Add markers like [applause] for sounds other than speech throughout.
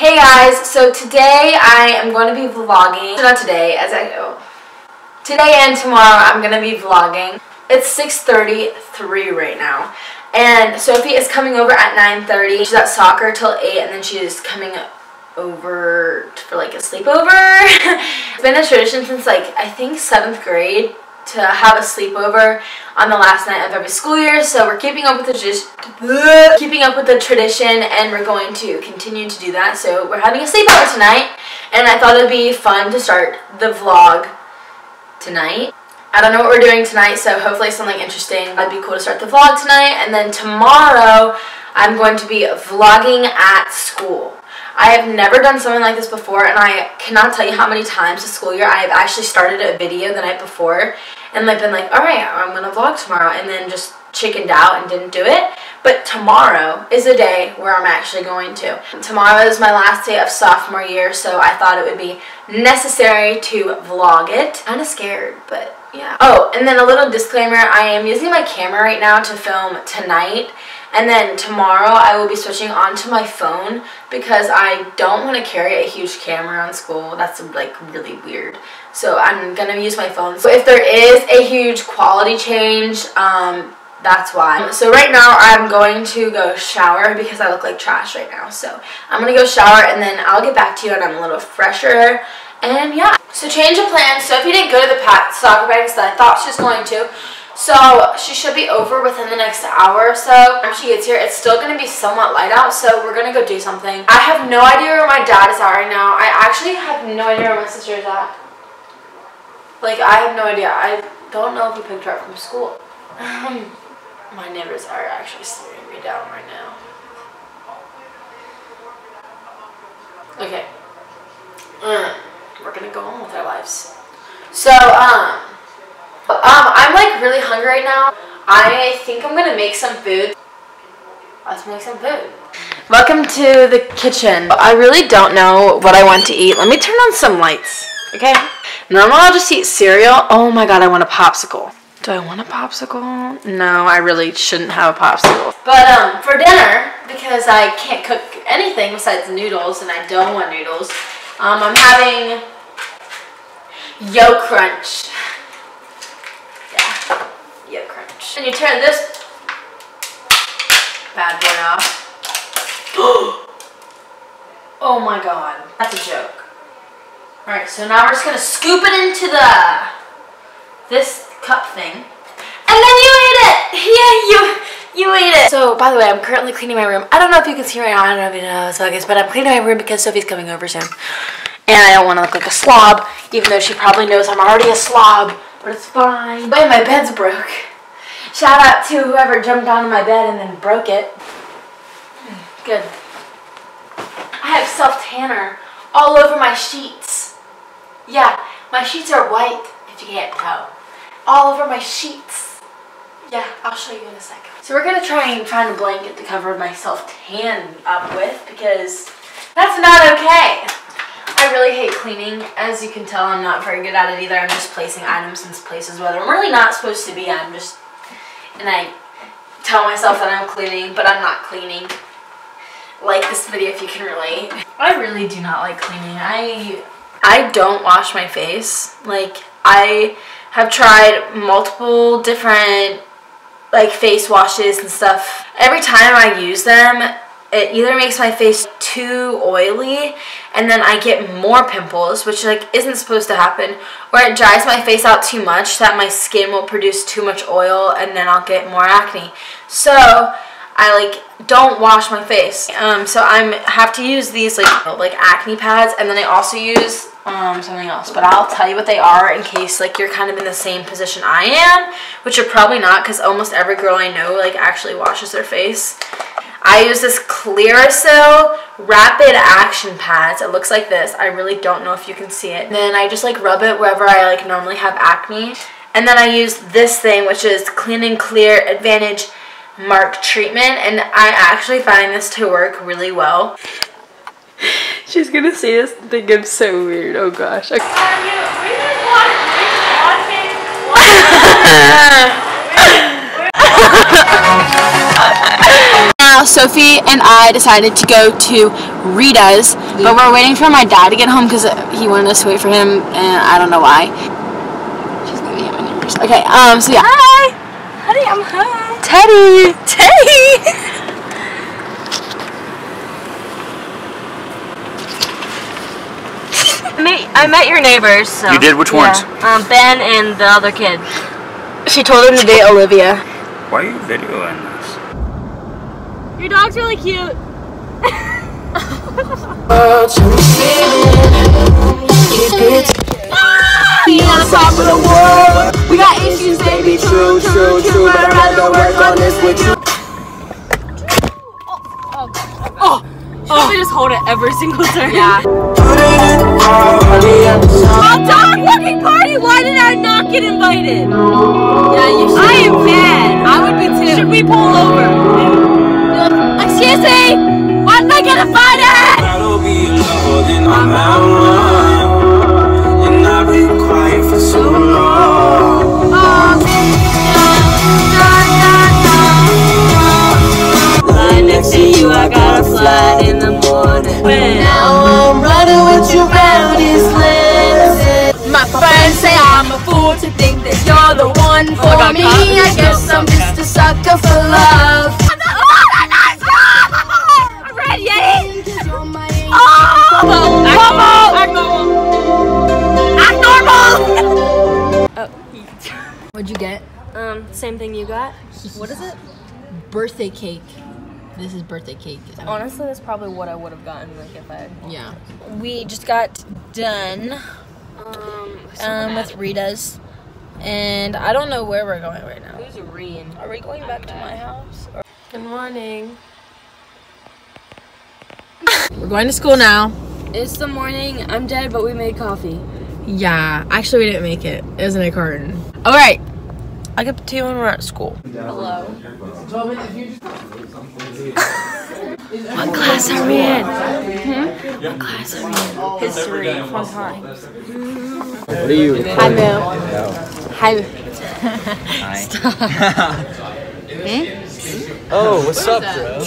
Hey guys, so today I am going to be vlogging. Not today, as I go. Today and tomorrow I'm going to be vlogging. It's 6.33 right now. And Sophie is coming over at 9.30. She's at soccer till 8 and then she's coming over for like a sleepover. [laughs] it's been a tradition since like I think 7th grade to have a sleepover on the last night of every school year. So we're keeping up with the keeping up with the tradition and we're going to continue to do that. So we're having a sleepover tonight and I thought it'd be fun to start the vlog tonight. I don't know what we're doing tonight, so hopefully something interesting. It'd be cool to start the vlog tonight. And then tomorrow, I'm going to be vlogging at school. I have never done something like this before, and I cannot tell you how many times this school year I have actually started a video the night before and like been like, all right, I'm gonna vlog tomorrow, and then just chickened out and didn't do it. But tomorrow is a day where I'm actually going to. Tomorrow is my last day of sophomore year, so I thought it would be necessary to vlog it. Kinda scared, but yeah. Oh, and then a little disclaimer, I am using my camera right now to film tonight. And then tomorrow I will be switching onto my phone because I don't want to carry a huge camera on school. That's like really weird. So I'm going to use my phone. So if there is a huge quality change, um, that's why. So right now I'm going to go shower because I look like trash right now. So I'm going to go shower and then I'll get back to you and I'm a little fresher. And yeah. So change of plans. Sophie didn't go to the soccer practice that I thought she was going to, so she should be over within the next hour or so. When she gets here, it's still going to be somewhat light out, so we're going to go do something. I have no idea where my dad is at right now. I actually have no idea where my sister is at. Like, I have no idea. I don't know if he picked her up from school. [laughs] my neighbors are actually staring me down right now. Okay. Uh, we're to go on with our lives. So, um... Um, I'm like really hungry right now. I think I'm gonna make some food. Let's make some food. Welcome to the kitchen. I really don't know what I want to eat. Let me turn on some lights, okay? Normally I'll just eat cereal. Oh my god, I want a popsicle. Do I want a popsicle? No, I really shouldn't have a popsicle. But um, for dinner, because I can't cook anything besides noodles and I don't want noodles, um, I'm having Yo Crunch. Yeah, Yo Crunch. And you turn this bad boy off. [gasps] oh my god. That's a joke. Alright, so now we're just gonna scoop it into the this cup thing. And then you ate it! [laughs] Yeah, you you ate it! So, by the way, I'm currently cleaning my room. I don't know if you can see right now, I don't know if you know focus, but I'm cleaning my room because Sophie's coming over soon. And I don't want to look like a slob, even though she probably knows I'm already a slob. But it's fine. Wait, my bed's broke. Shout out to whoever jumped onto my bed and then broke it. Good. I have self-tanner all over my sheets. Yeah, my sheets are white, if you can't tell. All over my sheets. Yeah, I'll show you in a second. So we're to try and find a blanket to cover my self-tan up with because that's not okay. I really hate cleaning. As you can tell, I'm not very good at it either. I'm just placing items in places where they're really not supposed to be. I'm just and I tell myself that I'm cleaning, but I'm not cleaning. Like this video if you can relate. I really do not like cleaning. I I don't wash my face. Like I have tried multiple different like face washes and stuff. Every time I use them, it either makes my face too oily and then I get more pimples, which like isn't supposed to happen, or it dries my face out too much that my skin will produce too much oil and then I'll get more acne. So I like don't wash my face. Um, so I have to use these like like acne pads and then I also use um, something else, but I'll tell you what they are in case like you're kind of in the same position I am, which you're probably not because almost every girl I know like actually washes their face. I use this Clearasil Rapid Action Pads. It looks like this. I really don't know if you can see it. And then I just like rub it wherever I like normally have acne. And then I use this thing, which is Clean and Clear Advantage Mark Treatment. And I actually find this to work really well. [laughs] She's gonna see this and think I'm so weird. Oh gosh. Okay. now [laughs] Sophie and I decided to go to Rita's, but we're waiting for my dad to get home because he wanted us to wait for him, and I don't know why. She's giving him my numbers. Okay, um, so yeah. Hi! Honey, I'm high. Teddy! Teddy! I met, I met your neighbors. So. You did? Which yeah. ones? Um, Ben and the other kid. She told him to date Olivia. Why are you videoing this? Your dog's really cute. We got issues, [laughs] baby. True, true, true. But I'd rather work on this with you. Should we just hold it every single turn? Yeah. Oh, dog walking party! Why did I not get invited? Yeah, you should. I am mad. I would be too. Should we pull over? Friends say I'm a fool to think that you're the one for me. I guess I'm just a sucker for love. [laughs] Red Yeti! Oh, Act normal! Act normal! What'd you get? Um, same thing you got. [laughs] What is it? Birthday cake. This is birthday cake. Honestly, that's probably what I would have gotten like if I. Yeah. We just got done um, Um, with Rita's. And I don't know where we're going right now. who's Rian? Are we going back to my house? Or- Good morning. [laughs] We're going to school now. It's the morning. I'm dead, but we made coffee. Yeah, actually, we didn't make it. It was in a carton. All right. I get tea when we're at school. Hello. What class are we in? Hmm? What class are we in? History from times. What are you? Hi, Moo. Hi. Stop. [laughs] [laughs] Oh, what's up, bro?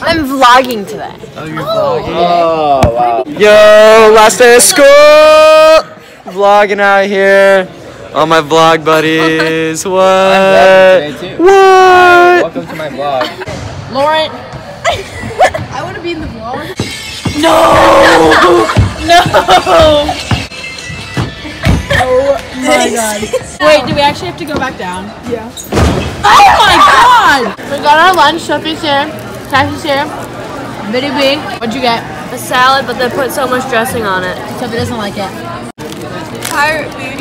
I'm vlogging today. Oh, wow. Yo, last day of school! Vlogging out here. All my vlog buddies. [laughs] What? today too. What? Welcome to my vlog. Lauren. [laughs] I want to be in the vlog. No! [laughs] no! oh my god. Wait, do we actually have to go back down? Yeah. Oh my god! We got our lunch. Sophie's here. Tasha's here. Biddy B. What'd you get? A salad, but they put so much dressing on it. Sophie doesn't like it. Pirate booty.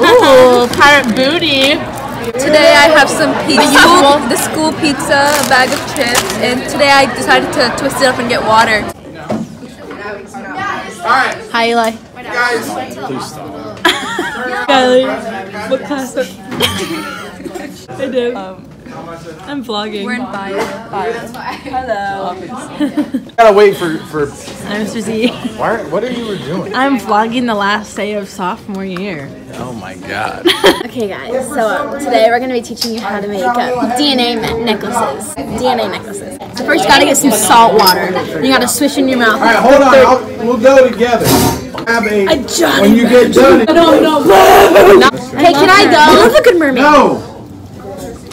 Ooh, pirate booty. Today I have some pizza, the school pizza, a bag of chips, and today I decided to twist it up and get water. Hi, Eli. Guys. Please stop. [laughs] Kylie, what class are [laughs] I do. I'm vlogging. We're in bio. Hello. Gotta wait for for. I'm Mr. Z. Why, what are you doing? I'm vlogging the last day of sophomore year. Oh my god. [laughs] Okay, guys. So um, today we're going to be teaching you how to make uh, DNA necklaces. DNA necklaces. So first, you got to get some salt water. You got to swish in your mouth. All right, hold on. I'll, we'll go together. Have a. when you get done. no, no. [laughs] Hey, can I go? I love a Good Mermaid. No.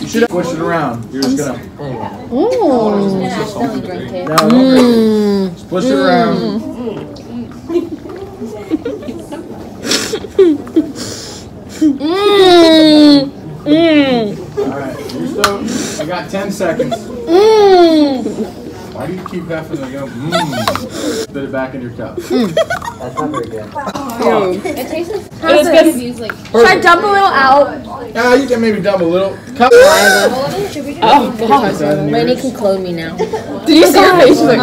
Push it around. You're just gonna. Ooh. No, no. Just push it around. Mm. Mm. All right. You still. You got 10 seconds. Mm. Why do you keep effing and go? Mmm. Spit it back in your cup. That's number again. Oh, it tastes hazardous. Like, Should I dump a little out? Ah, you can maybe dump a little. Cup. Rainy can clone me now. Did you see her face? She's like,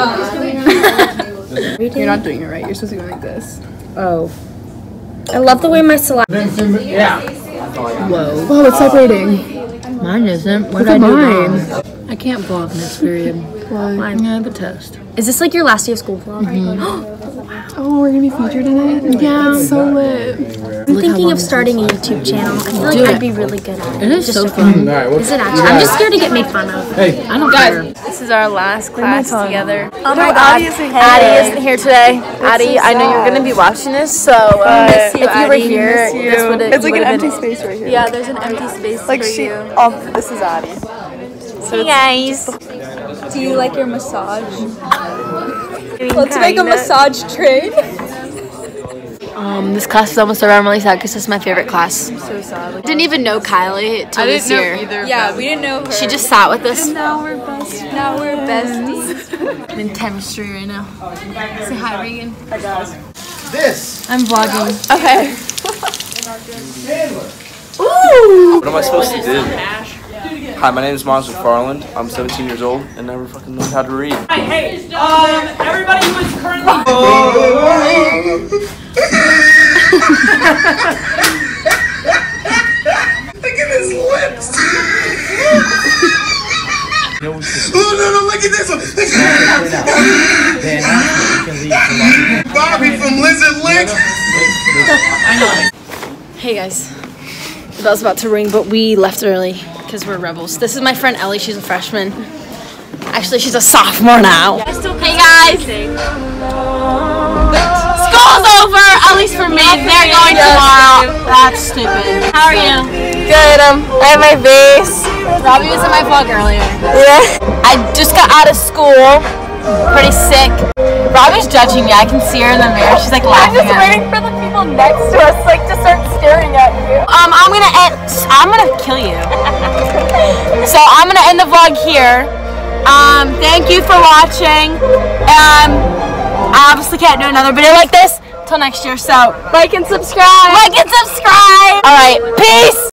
[laughs] [laughs] You're not doing it right. You're supposed to go like this. Oh. I love the way my saliva. Yeah. Whoa. Oh, it's separating. Mine isn't. What Look at mine. I can't vlog next period. Why? I have a test. Is this like your last day of school vlog? Mm-hmm. [gasps] Oh, we're gonna be featured in it? Yeah. That's so lit. I'm thinking of starting a YouTube channel. I feel like I'd be really good at it. It is just so fun. All right, what's Is it actually? I'm just scared to get made fun of. Hey, I don't care. This is our last class together. Oh my god. Addie isn't here today. Addie, I know you're gonna be watching this, so uh, if you were here, this would have. It's like an empty space right here. Yeah, there's an empty space Like for she. you. Oh, this is Addie. Hey guys. Do you like your massage? Let's make a massage trade. Um, this class is almost over. I'm really sad because this is my favorite class. I'm so sad. Like, Didn't even know Kylie till this year. Yeah, we didn't know her. She just sat with us. Now we're best. Now we're besties. I'm [laughs] in chemistry right now. Say hi, Regan. Hi guys. This. I'm vlogging. Okay. Ooh. What am I supposed to do? Hi, my name is Miles McFarland. I'm 17 years old and never fucking learned how to read. Hey, um, everybody who is currently. [laughs] Look at his lips. oh no no! Look at this one. Bobby from Lizard Lick. Hey guys. The bell's about to ring, but we left early because we're rebels. This is my friend Ellie. She's a freshman. Actually, she's a sophomore now. Hey guys. School's over, at least for me. They're going tomorrow. That's stupid. How are you? Good. Um, I have my vase. Robbie was in my vlog earlier. Yeah. I just got out of school. Pretty sick. Robbie's judging me. I can see her in the mirror. She's like laughing. I'm just waiting for the people next to us, like, to start staring at you. Um, I'm gonna end. I'm gonna kill you. [laughs] so I'm gonna end the vlog here. Um, thank you for watching. Um, I obviously can't do another video like this till next year. So Like and subscribe. like and subscribe. All right, peace.